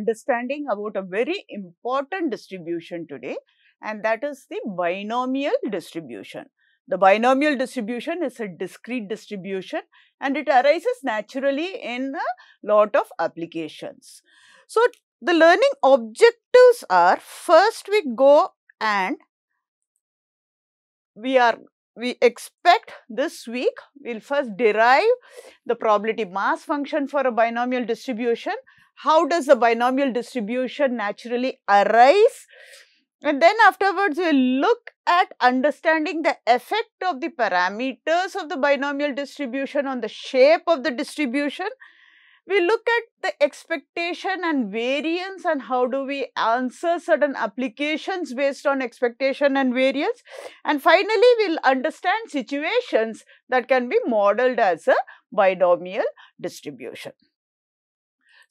understanding about a very important distribution today and that is the binomial distribution. The binomial distribution is a discrete distribution and it arises naturally in a lot of applications. So, the learning objectives are first we go and we are we expect this week we will first derive the probability mass function for a binomial distribution. How does the binomial distribution naturally arise? And then afterwards we will look at understanding the effect of the parameters of the binomial distribution on the shape of the distribution we look at the expectation and variance and how do we answer certain applications based on expectation and variance. And finally, we will understand situations that can be modeled as a binomial distribution.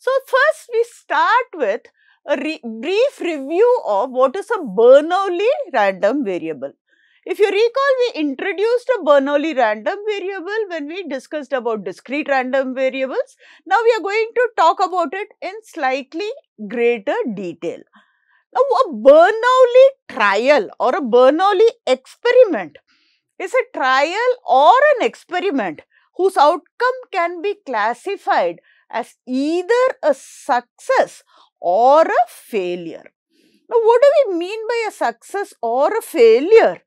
So, first we start with a re brief review of what is a Bernoulli random variable. If you recall, we introduced a Bernoulli random variable when we discussed about discrete random variables. Now, we are going to talk about it in slightly greater detail. Now, a Bernoulli trial or a Bernoulli experiment is a trial or an experiment whose outcome can be classified as either a success or a failure. Now, what do we mean by a success or a failure?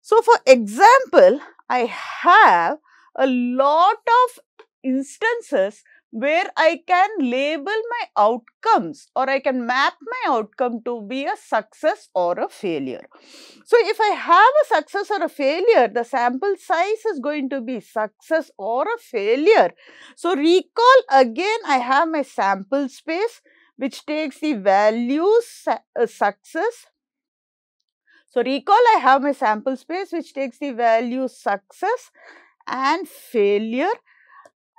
So, for example, I have a lot of instances where I can label my outcomes or I can map my outcome to be a success or a failure. So, if I have a success or a failure, the sample size is going to be success or a failure. So, recall again I have my sample space which takes the values uh, success so, recall I have my sample space which takes the value success and failure.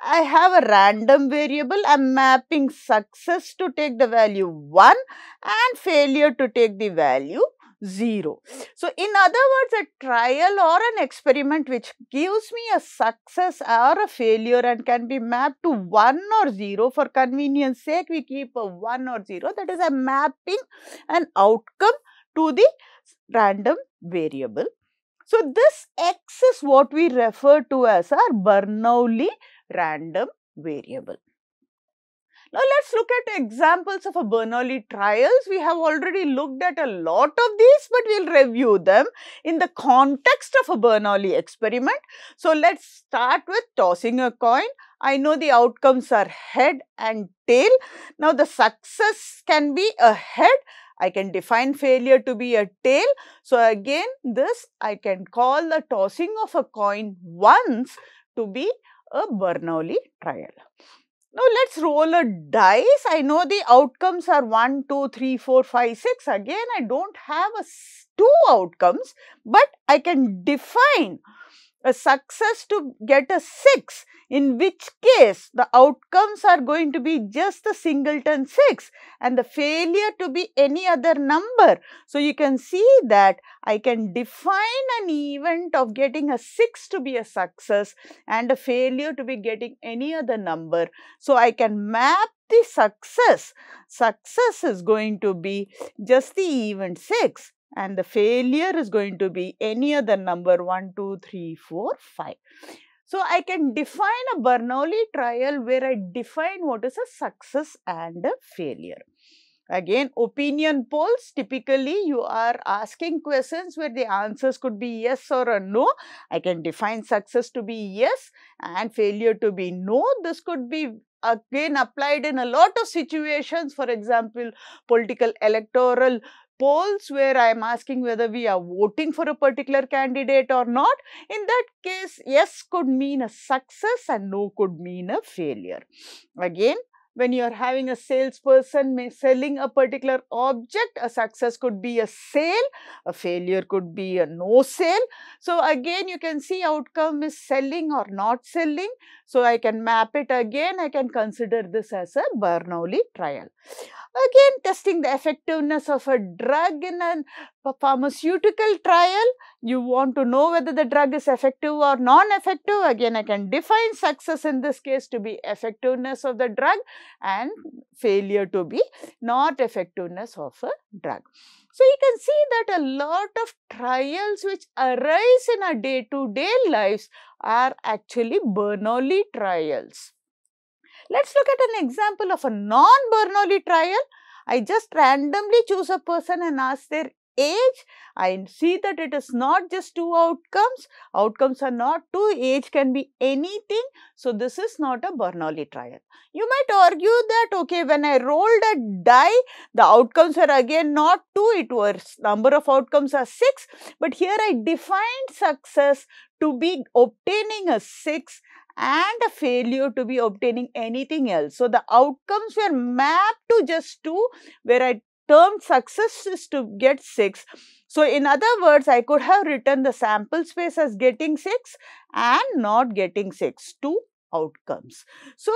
I have a random variable, I am mapping success to take the value 1 and failure to take the value 0. So, in other words, a trial or an experiment which gives me a success or a failure and can be mapped to 1 or 0 for convenience sake, we keep a 1 or 0 that is a mapping an outcome to the random variable. So, this x is what we refer to as our Bernoulli random variable. Now, let us look at examples of a Bernoulli trials. We have already looked at a lot of these, but we will review them in the context of a Bernoulli experiment. So, let us start with tossing a coin. I know the outcomes are head and tail. Now, the success can be a head I can define failure to be a tail. So, again this I can call the tossing of a coin once to be a Bernoulli trial. Now, let us roll a dice. I know the outcomes are 1, 2, 3, 4, 5, 6. Again, I do not have a two outcomes, but I can define a success to get a 6 in which case the outcomes are going to be just the singleton 6 and the failure to be any other number. So, you can see that I can define an event of getting a 6 to be a success and a failure to be getting any other number. So, I can map the success. Success is going to be just the event 6 and the failure is going to be any other number 1, 2, 3, 4, 5. So, I can define a Bernoulli trial where I define what is a success and a failure. Again, opinion polls, typically you are asking questions where the answers could be yes or a no. I can define success to be yes and failure to be no. This could be again applied in a lot of situations. For example, political electoral polls where I am asking whether we are voting for a particular candidate or not. In that case, yes could mean a success and no could mean a failure. Again, when you are having a salesperson selling a particular object, a success could be a sale, a failure could be a no sale. So, again you can see outcome is selling or not selling. So, I can map it again, I can consider this as a Bernoulli trial. Again testing the effectiveness of a drug in pharmaceutical trial. You want to know whether the drug is effective or non-effective. Again, I can define success in this case to be effectiveness of the drug and failure to be not effectiveness of a drug. So, you can see that a lot of trials which arise in our day-to-day -day lives are actually Bernoulli trials. Let's look at an example of a non-Bernoulli trial. I just randomly choose a person and ask their age. I see that it is not just two outcomes. Outcomes are not two. Age can be anything. So, this is not a Bernoulli trial. You might argue that, okay, when I rolled a die, the outcomes are again not two. It was number of outcomes are six. But here I defined success to be obtaining a 6 and a failure to be obtaining anything else. So, the outcomes were mapped to just 2 where I termed success is to get 6. So, in other words, I could have written the sample space as getting 6 and not getting 6, two outcomes. So,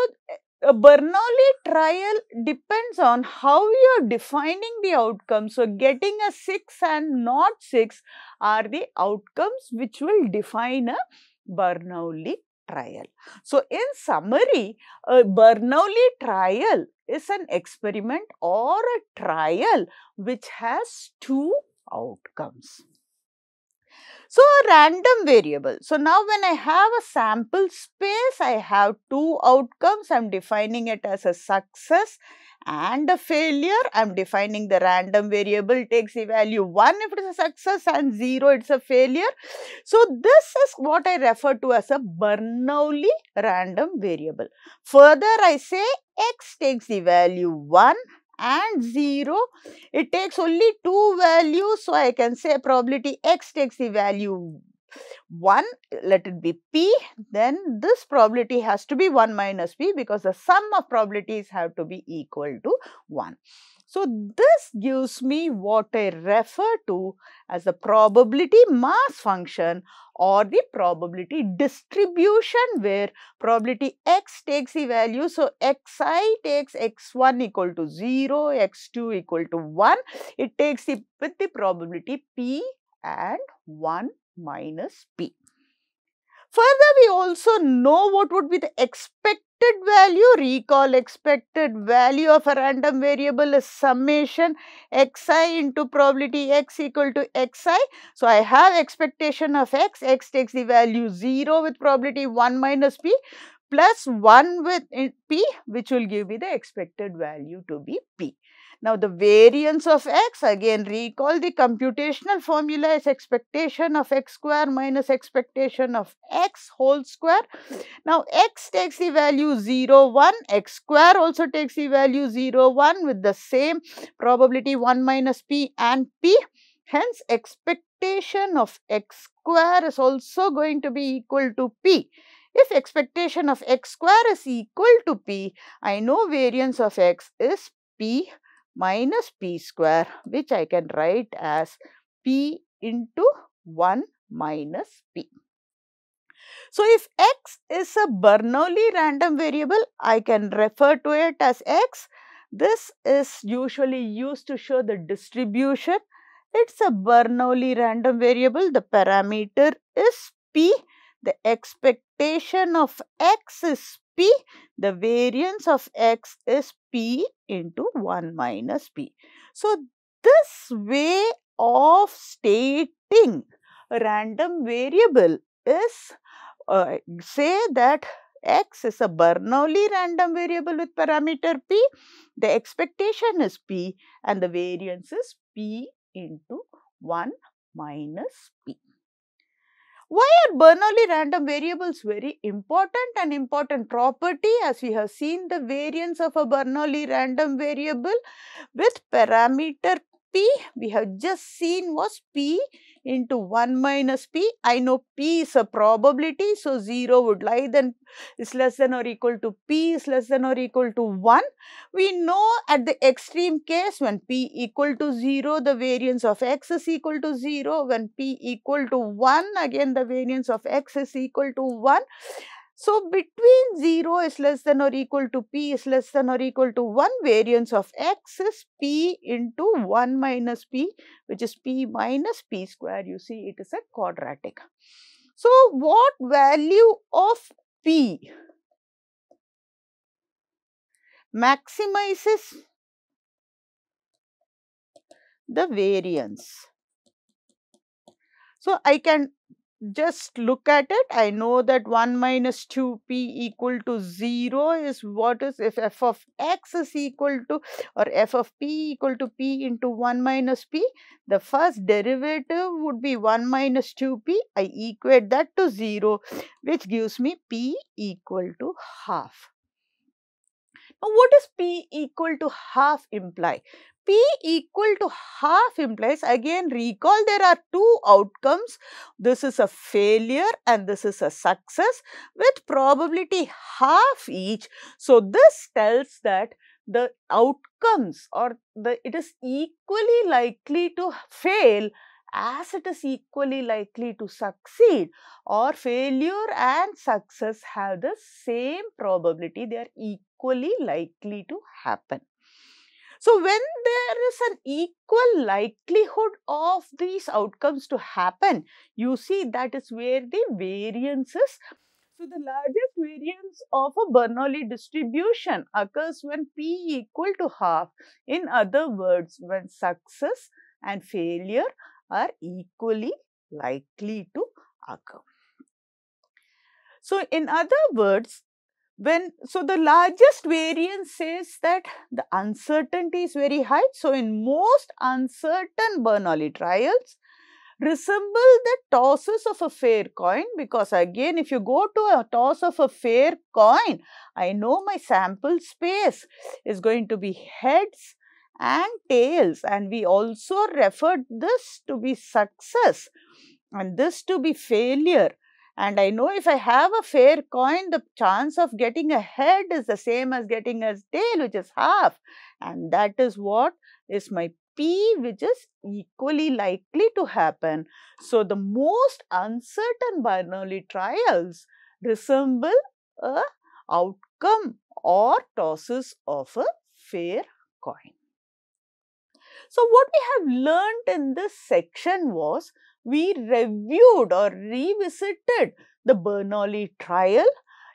a Bernoulli trial depends on how you are defining the outcome. So, getting a 6 and not 6 are the outcomes which will define a Bernoulli trial. So, in summary, a Bernoulli trial is an experiment or a trial which has two outcomes. So, a random variable. So, now when I have a sample space, I have two outcomes. I am defining it as a success and a failure. I am defining the random variable takes the value 1 if it is a success and 0 it is a failure. So, this is what I refer to as a Bernoulli random variable. Further, I say x takes the value 1 and 0, it takes only two values. So, I can say probability x takes the value 1, let it be p, then this probability has to be 1 minus p because the sum of probabilities have to be equal to 1. So, this gives me what I refer to as the probability mass function or the probability distribution where probability x takes the value. So, xi takes x1 equal to 0, x2 equal to 1. It takes the with the probability p and 1 minus p. Further, we also know what would be the expected value. Recall expected value of a random variable is summation xi into probability x equal to xi. So, I have expectation of x, x takes the value 0 with probability 1 minus p plus 1 with eh, p which will give me the expected value to be p. Now, the variance of x again recall the computational formula is expectation of x square minus expectation of x whole square. Now, x takes the value 0, 1, x square also takes the value 0, 1 with the same probability 1 minus p and p. Hence, expectation of x square is also going to be equal to p. If expectation of x square is equal to p, I know variance of x is p minus p square which I can write as p into 1 minus p. So, if x is a Bernoulli random variable, I can refer to it as x. This is usually used to show the distribution. It is a Bernoulli random variable. The parameter is p. The expectation of x is p. The variance of x is p into 1 minus p. So, this way of stating random variable is uh, say that x is a Bernoulli random variable with parameter p, the expectation is p and the variance is p into 1 minus p. Why are Bernoulli random variables very important? and important property as we have seen the variance of a Bernoulli random variable with parameter p we have just seen was p into 1 minus p. I know p is a probability. So, 0 would lie then is less than or equal to p is less than or equal to 1. We know at the extreme case when p equal to 0 the variance of x is equal to 0. When p equal to 1 again the variance of x is equal to 1 so, between 0 is less than or equal to p is less than or equal to 1 variance of x is p into 1 minus p which is p minus p square you see it is a quadratic. So, what value of p? maximizes the variance. So, I can just look at it, I know that 1 minus 2p equal to 0 is what is if f of x is equal to or f of p equal to p into 1 minus p, the first derivative would be 1 minus 2p, I equate that to 0 which gives me p equal to half. Now, what does p equal to half imply? P equal to half implies again recall there are two outcomes. This is a failure and this is a success with probability half each. So, this tells that the outcomes or the it is equally likely to fail as it is equally likely to succeed or failure and success have the same probability they are equally likely to happen. So, when there is an equal likelihood of these outcomes to happen, you see that is where the variance is. So, the largest variance of a Bernoulli distribution occurs when p equal to half. In other words, when success and failure are equally likely to occur. So, in other words, when so the largest variance says that the uncertainty is very high. So, in most uncertain Bernoulli trials resemble the tosses of a fair coin because again if you go to a toss of a fair coin, I know my sample space is going to be heads and tails and we also referred this to be success and this to be failure and I know if I have a fair coin, the chance of getting a head is the same as getting a tail, which is half. And that is what is my P, which is equally likely to happen. So, the most uncertain Bernoulli trials resemble a outcome or tosses of a fair coin. So, what we have learned in this section was we reviewed or revisited the Bernoulli trial.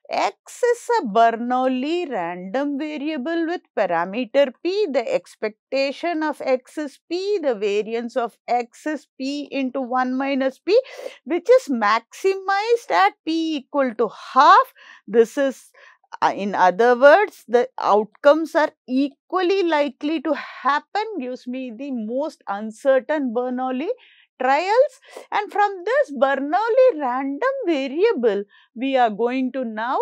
X is a Bernoulli random variable with parameter p. The expectation of x is p. The variance of x is p into 1 minus p which is maximized at p equal to half. This is uh, in other words, the outcomes are equally likely to happen gives me the most uncertain Bernoulli trials and from this Bernoulli random variable we are going to now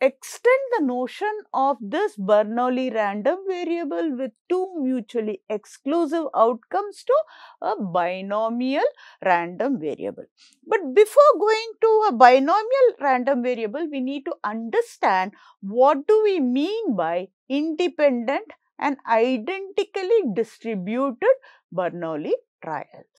extend the notion of this Bernoulli random variable with two mutually exclusive outcomes to a binomial random variable. But before going to a binomial random variable, we need to understand what do we mean by independent and identically distributed Bernoulli trials.